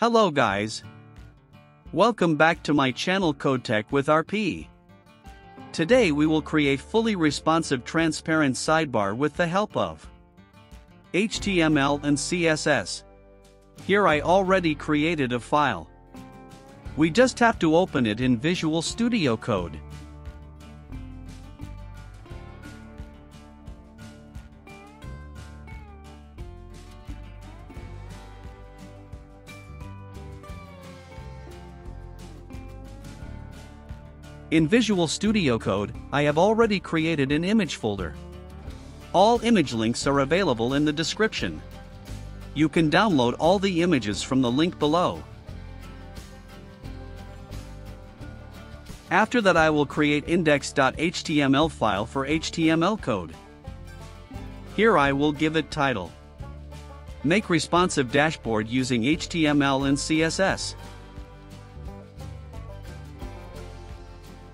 Hello guys. Welcome back to my channel CodeTech with RP. Today we will create fully responsive transparent sidebar with the help of HTML and CSS. Here I already created a file. We just have to open it in Visual Studio Code. In Visual Studio Code, I have already created an image folder. All image links are available in the description. You can download all the images from the link below. After that I will create index.html file for HTML code. Here I will give it title. Make responsive dashboard using HTML and CSS.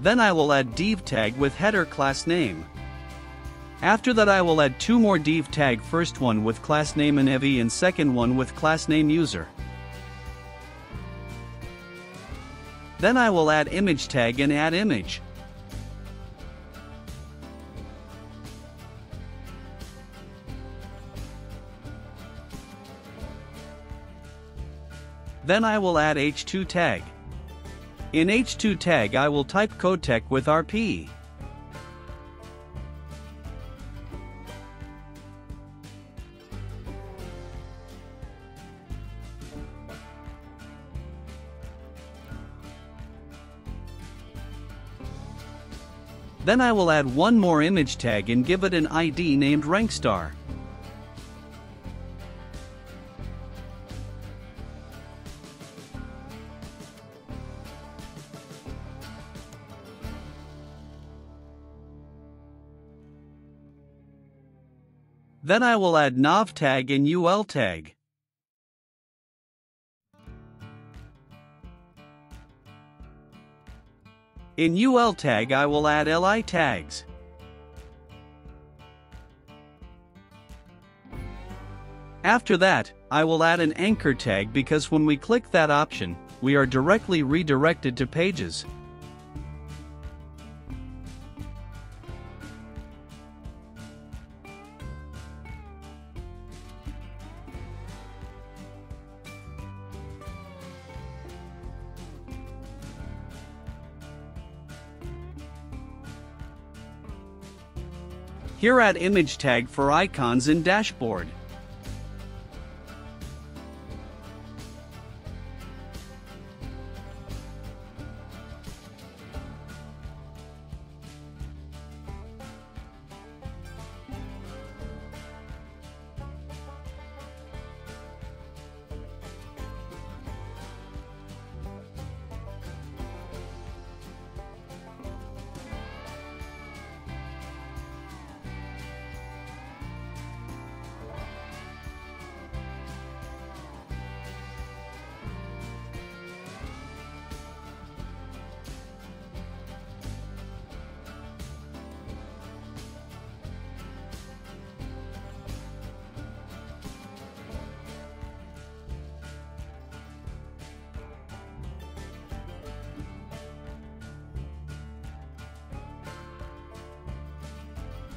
Then I will add div tag with header class name. After that I will add two more div tag first one with class name and ev and second one with class name user. Then I will add image tag and add image. Then I will add h2 tag. In H2 tag I will type CodeTech with RP. Then I will add one more image tag and give it an ID named RankStar. Then I will add nav tag and ul tag. In ul tag I will add li tags. After that, I will add an anchor tag because when we click that option, we are directly redirected to pages. Here add image tag for icons in dashboard.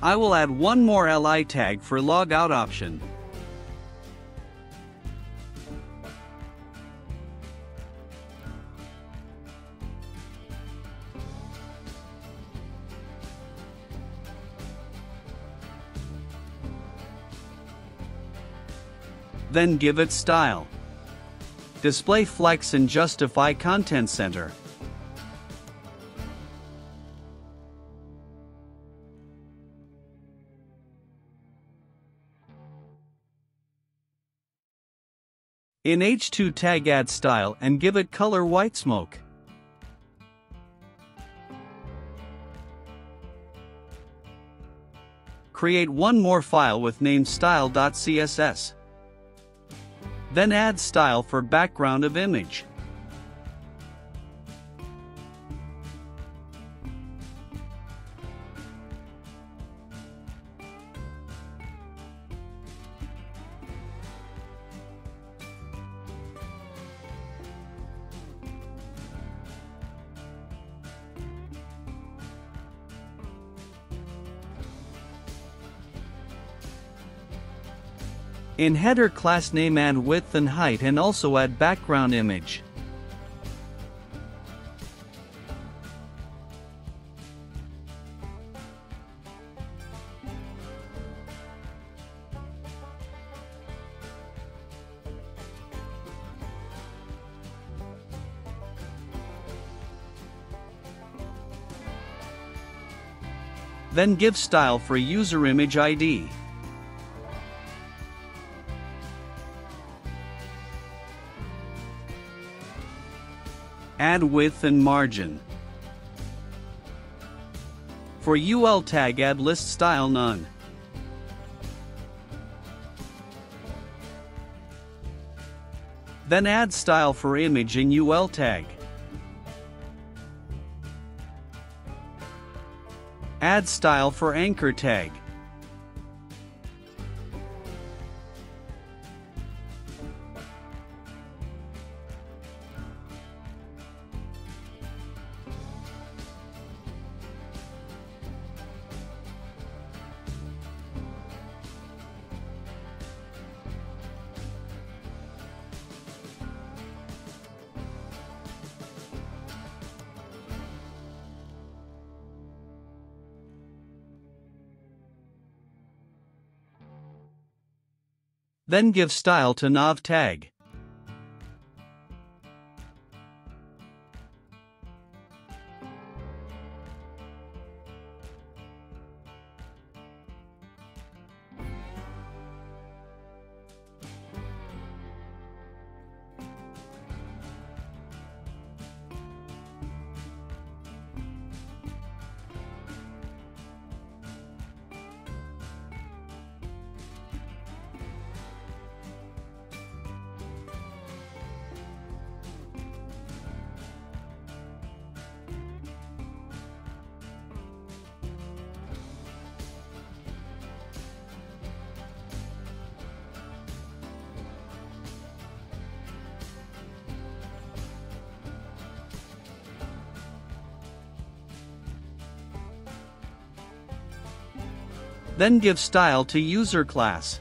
I will add one more li tag for logout option. Then give it style. Display flex and justify content center. In H2 tag add style and give it color white smoke. Create one more file with name style.css. Then add style for background of image. In header class name add width and height and also add background image. Then give style for user image ID. Add width and margin. For UL tag add list style none. Then add style for image in UL tag. Add style for anchor tag. Then give style to nav tag. Then give style to user class.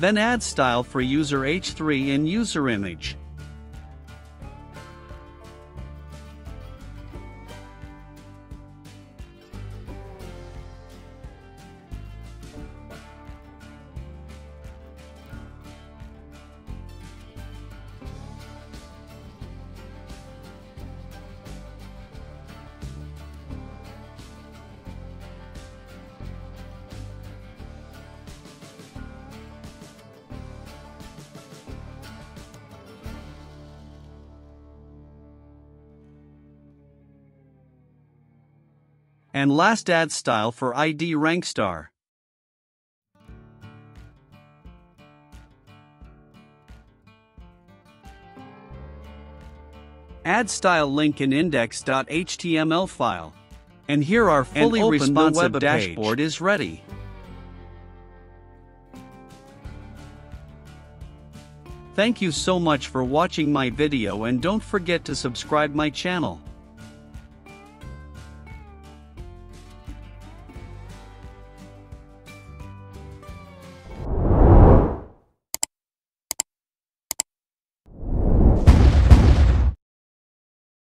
Then add style for user H3 in user image. And last add style for ID rank star. Add style link in index.html file. And here our fully responsive dashboard page. is ready. Thank you so much for watching my video and don't forget to subscribe my channel.